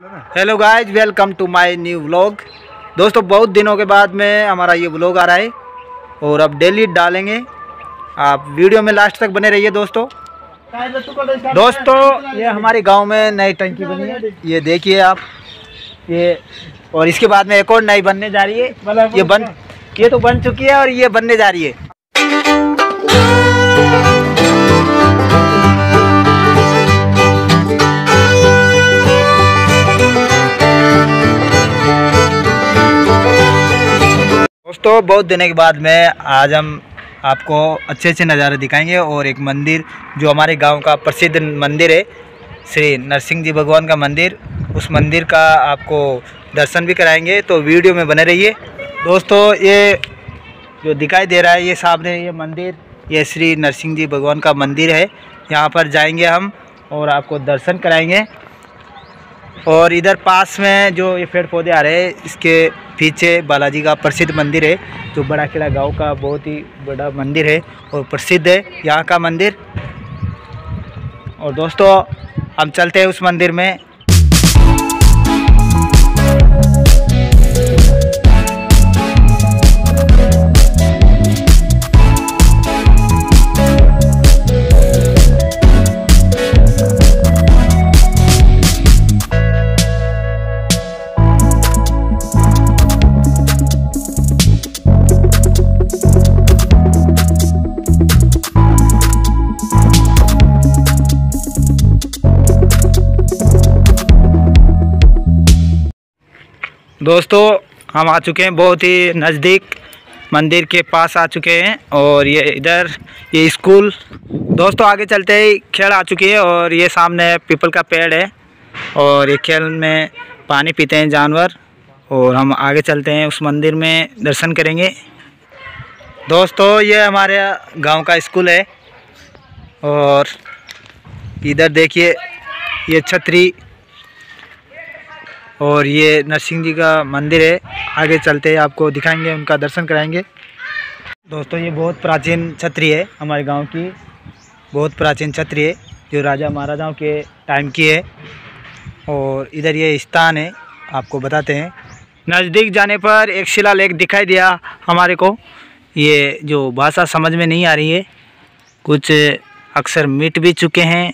Hello guys welcome to my new vlog दोस्तों, बहुत दिनों के बाद में हमारा ये व्लॉग आ रहा है और अब डेली डालेंगे। आप वीडियो में लास्ट तक बने रहिए दोस्तों। दोस्तों, ये हमारे गाँव में नई टंकी बनी है। ये देखिए आप, ये और इसके बाद में एक और नई बनने जा रही है। ये बन, ये तो बन चुकी है और ये बनने जा रही है। बहुत दिनों के बाद में आज हम आपको अच्छे अच्छे नज़ारे दिखाएँगे और एक मंदिर जो हमारे गाँव का प्रसिद्ध मंदिर है, श्री नरसिंह जी भगवान का मंदिर, उस मंदिर का आपको दर्शन भी कराएँगे। तो वीडियो में बने रहिए। दोस्तों, ये जो दिखाई दे रहा है, ये सामने ये मंदिर, ये श्री नरसिंह जी भगवान का मंदिर है। यहाँ पर जाएँगे हम और आपको दर्शन कराएँगे। और इधर पास में जो ये पेड़ पौधे आ रहे हैं, इसके पीछे बालाजी का प्रसिद्ध मंदिर है, जो बड़ा किला गाँव का बहुत ही बड़ा मंदिर है और प्रसिद्ध है, यहाँ का मंदिर। और दोस्तों, हम चलते हैं उस मंदिर में। दोस्तों, हम आ चुके हैं बहुत ही नज़दीक, मंदिर के पास आ चुके हैं और ये इधर, ये स्कूल। दोस्तों, आगे चलते ही खेल आ चुकी है और ये सामने पीपल का पेड़ है और ये खेल में पानी पीते हैं जानवर और हम आगे चलते हैं, उस मंदिर में दर्शन करेंगे। दोस्तों, ये हमारे गाँव का स्कूल है और इधर देखिए, ये छतरी और ये नरसिंह जी का मंदिर है। आगे चलते हैं आपको दिखाएँगे, उनका दर्शन कराएँगे। दोस्तों, ये बहुत प्राचीन छतरी है हमारे गाँव की। बहुत प्राचीन छतरी है, जो राजा महाराजाओं के टाइम की है। और इधर ये स्थान है, आपको बताते हैं। नज़दीक जाने पर एक शिलालेख दिखाई दिया हमारे को। ये जो भाषा समझ में नहीं आ रही है। कुछ अक्सर मिट भी चुके हैं।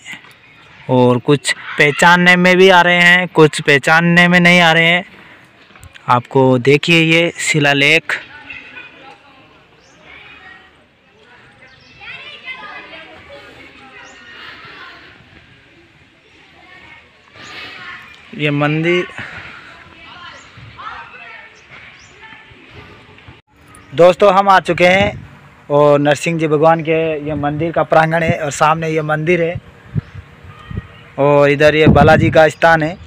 और कुछ पहचानने में भी आ रहे हैं, कुछ पहचानने में नहीं आ रहे हैं। आपको देखिए ये शिलालेख। ये मंदिर। दोस्तों, हम आ चुके हैं और नरसिंह जी भगवान के ये मंदिर का प्रांगण है और सामने ये मंदिर है। और इधर ये बालाजी का स्थान है।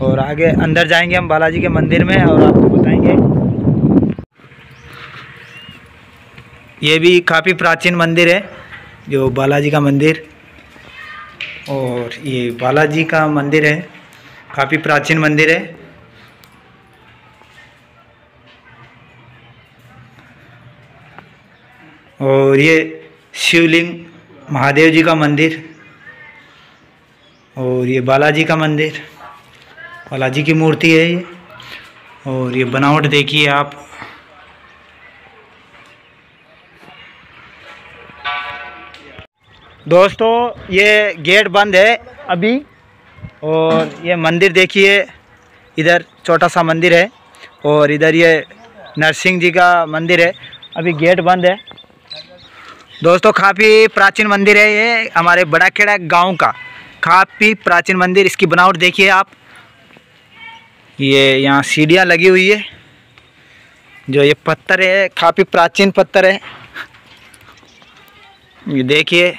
और आगे अंदर जाएँगे हम बालाजी के मंदिर में और आपको बताएँगे। ये भी काफ़ी प्राचीन मंदिर है, जो बालाजी का मंदिर। और ये बालाजी का मंदिर है, काफ़ी प्राचीन मंदिर है। और ये शिवलिंग महादेव जी का मंदिर। और ये बालाजी का मंदिर। बालाजी की मूर्ति है ये। और ये बनावट देखिए आप। दोस्तों, ये गेट बंद है अभी। और ये मंदिर देखिए, इधर छोटा सा मंदिर है। और इधर ये नरसिंह जी का मंदिर है। अभी गेट बंद है। दोस्तों, काफ़ी प्राचीन मंदिर है ये, हमारे बड़ा खेड़ा गाँव का। काफ़ी प्राचीन मंदिर, इसकी बनावट देखिए आप। ये यहाँ सीढ़ियाँ लगी हुई है। जो ये पत्थर है, काफ़ी प्राचीन पत्थर है। ये देखिए,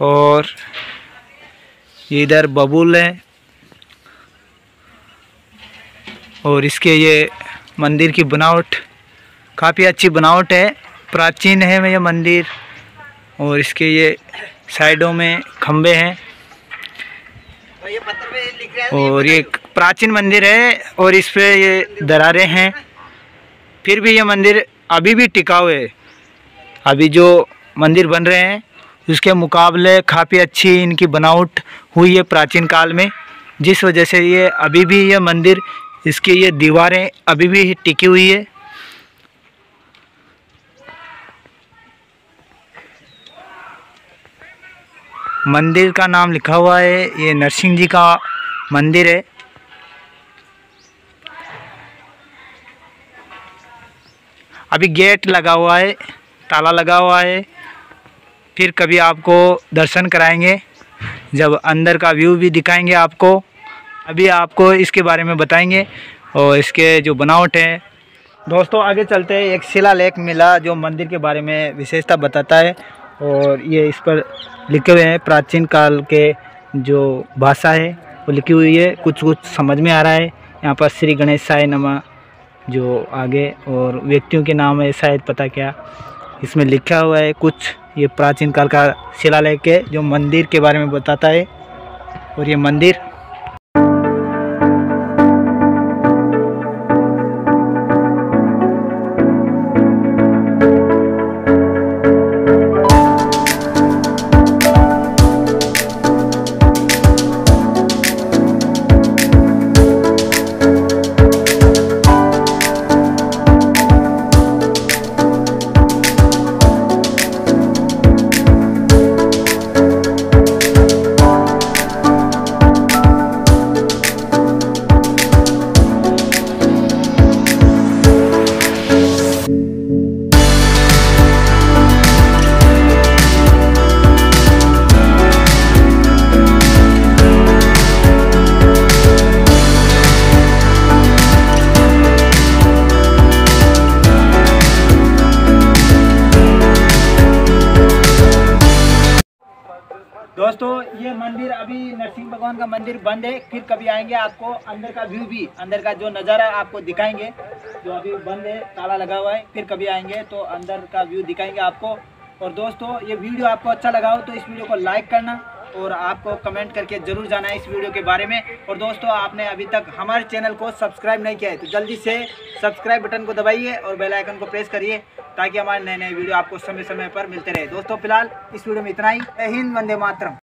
और इधर बबूल है। और इसके ये मंदिर की बनावट, काफ़ी अच्छी बनावट है। प्राचीन है ये मंदिर, और इसके ये साइडों में खंबे हैं। और ये प्राचीन मंदिर है और इस पे ये दरारें हैं। फिर भी ये मंदिर अभी भी टिकाऊ है। अभी जो मंदिर बन रहे हैं, उसके मुकाबले काफ़ी अच्छी इनकी बनावट हुई है प्राचीन काल में, जिस वजह से ये अभी भी ये मंदिर, इसकी ये दीवारें अभी भी टिकी हुई है। मंदिर का नाम लिखा हुआ है, ये नरसिंह जी का मंदिर है। अभी गेट लगा हुआ है, ताला लगा हुआ है, फिर कभी आपको दर्शन कराएँगे, जब अंदर का व्यू भी दिखाएँगे आपको, अभी आपको इसके बारे में बताएँगे, और इसके जो बनावट है। दोस्तों, आगे चलते हैं, एक शिला लेख मिला जो मंदिर के बारे में विशेषता बताता है, और ये इस पर लिखे हुए हैं। प्राचीन काल के जो भाषा है, वो लिखी हुई है। कुछ कुछ समझ में आ रहा है। यहाँ पर श्री गणेश साय नमा जो आगे और व्यक्तियों के नाम है, शायद पता क्या। इसमें लिखा हुआ है कुछ ये प्राचीन काल का शिलालेख है, जो मंदिर के बारे में बताता है। और ये मंदिर दोस्तों, ये मंदिर अभी नरसिंह भगवान का मंदिर बंद है। फिर कभी आएँगे आपको अंदर का व्यू भी, अंदर का जो नज़ारा आपको दिखाएँगे, जो अभी बंद है, ताला लगा हुआ है। फिर कभी आएँगे तो अंदर का व्यू दिखाएँगे आपको। और दोस्तों, ये वीडियो आपको अच्छा लगा हो तो इस वीडियो को लाइक करना और आपको कमेंट करके ज़रूर जाना है इस वीडियो के बारे में। और दोस्तों, आपने अभी तक हमारे चैनल को सब्सक्राइब नहीं किया है तो जल्दी से सब्सक्राइब बटन को दबाइए और बेल आइकन को प्रेस करिए ताकि हमारे नए नए वीडियो आपको समय समय पर मिलते रहे। दोस्तों, फ़िलहाल इस वीडियो में इतना ही। हिंद, वंदे मातरम।